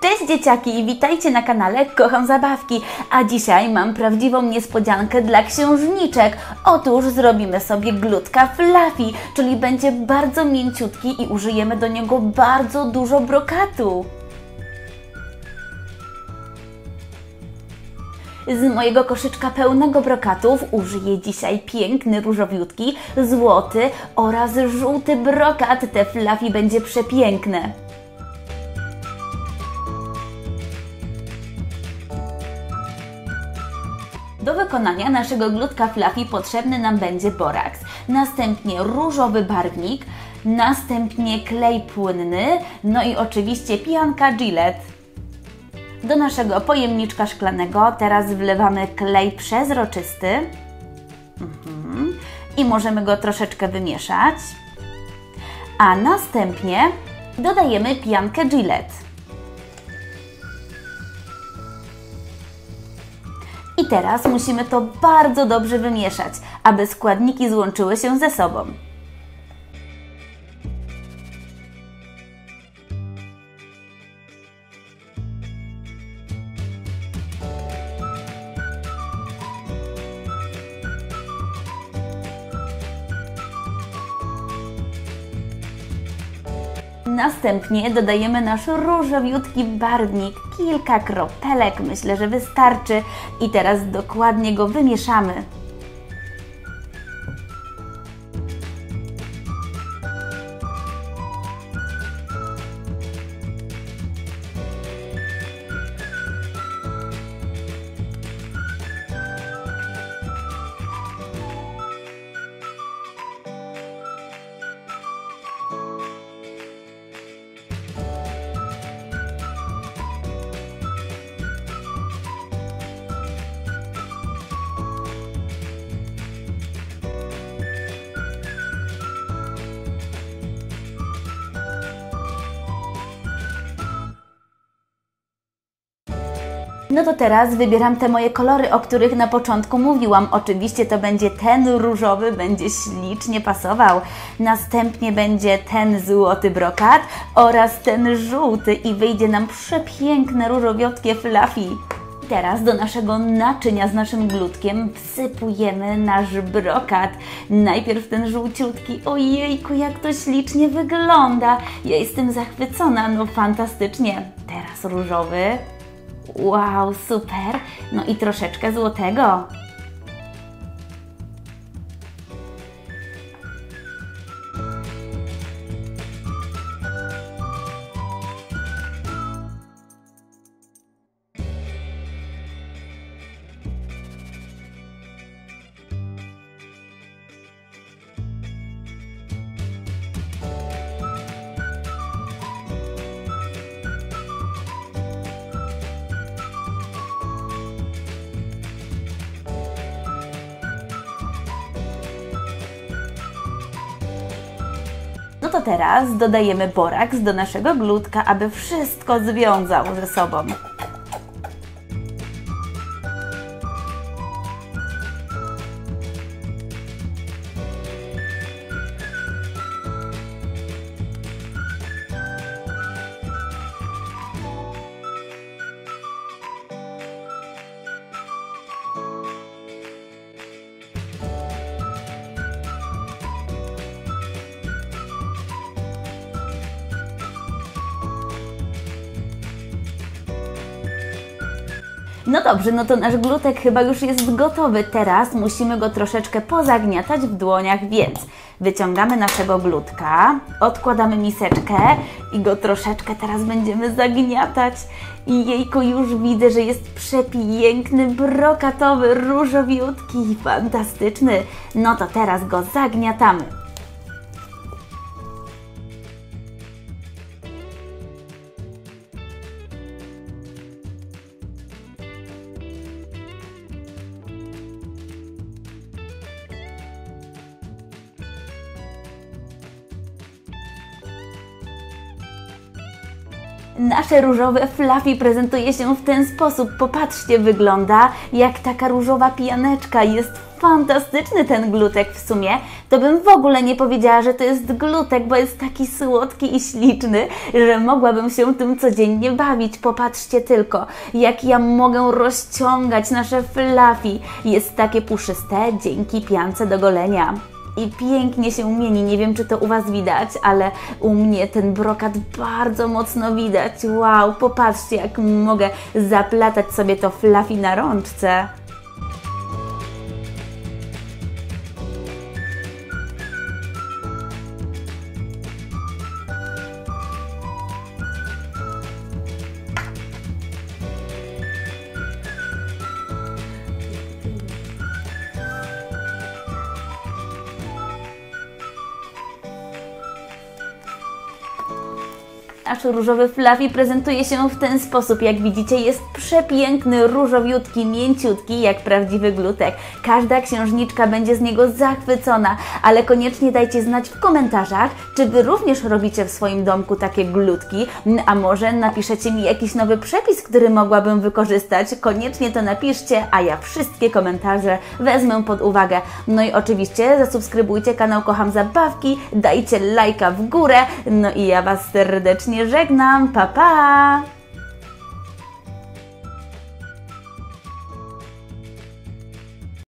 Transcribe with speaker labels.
Speaker 1: Cześć dzieciaki i witajcie na kanale Kocham Zabawki. A dzisiaj mam prawdziwą niespodziankę dla księżniczek. Otóż zrobimy sobie glutka fluffy, czyli będzie bardzo mięciutki i użyjemy do niego bardzo dużo brokatu. Z mojego koszyczka pełnego brokatów użyję dzisiaj piękny różowiutki, złoty oraz żółty brokat. Te fluffy będzie przepiękne. Do wykonania naszego glutka fluffy potrzebny nam będzie boraks, następnie różowy barwnik, następnie klej płynny, no i oczywiście pianka Gillette. Do naszego pojemniczka szklanego teraz wlewamy klej przezroczysty mhm. i możemy go troszeczkę wymieszać. A następnie dodajemy piankę Gillette. Teraz musimy to bardzo dobrze wymieszać, aby składniki złączyły się ze sobą. Następnie dodajemy nasz różowiutki barwnik, kilka kropelek, myślę, że wystarczy. I teraz dokładnie go wymieszamy. No to teraz wybieram te moje kolory, o których na początku mówiłam. Oczywiście to będzie ten różowy, będzie ślicznie pasował. Następnie będzie ten złoty brokat oraz ten żółty i wyjdzie nam przepiękne różowiotkie fluffy. Teraz do naszego naczynia z naszym glutkiem wsypujemy nasz brokat. Najpierw ten żółciutki. Ojejku, jak to ślicznie wygląda. Ja jestem zachwycona, no fantastycznie. Teraz różowy. Wow, super. No i troszeczkę złotego. No to teraz dodajemy boraks do naszego glutka, aby wszystko związał ze sobą. No dobrze, no to nasz glutek chyba już jest gotowy. Teraz musimy go troszeczkę pozagniatać w dłoniach, więc wyciągamy naszego glutka, odkładamy miseczkę i go troszeczkę teraz będziemy zagniatać. I jejku, już widzę, że jest przepiękny, brokatowy, różowiutki, fantastyczny. No to teraz go zagniatamy. Nasze różowe fluffy prezentuje się w ten sposób. Popatrzcie, wygląda jak taka różowa pijaneczka. Jest fantastyczny ten glutek w sumie, to bym w ogóle nie powiedziała, że to jest glutek, bo jest taki słodki i śliczny, że mogłabym się tym codziennie bawić. Popatrzcie tylko, jak ja mogę rozciągać nasze fluffy. Jest takie puszyste dzięki piance do golenia i pięknie się mieni. Nie wiem, czy to u Was widać, ale u mnie ten brokat bardzo mocno widać. Wow, popatrzcie, jak mogę zaplatać sobie to fluffy na rączce. Nasz różowy fluffy prezentuje się w ten sposób. Jak widzicie, jest przepiękny, różowiutki, mięciutki, jak prawdziwy glutek. Każda księżniczka będzie z niego zachwycona, ale koniecznie dajcie znać w komentarzach, czy Wy również robicie w swoim domku takie glutki, a może napiszecie mi jakiś nowy przepis, który mogłabym wykorzystać. Koniecznie to napiszcie, a ja wszystkie komentarze wezmę pod uwagę. No i oczywiście zasubskrybujcie kanał Kocham Zabawki, dajcie lajka w górę, no i ja Was żegnam. Pa, pa!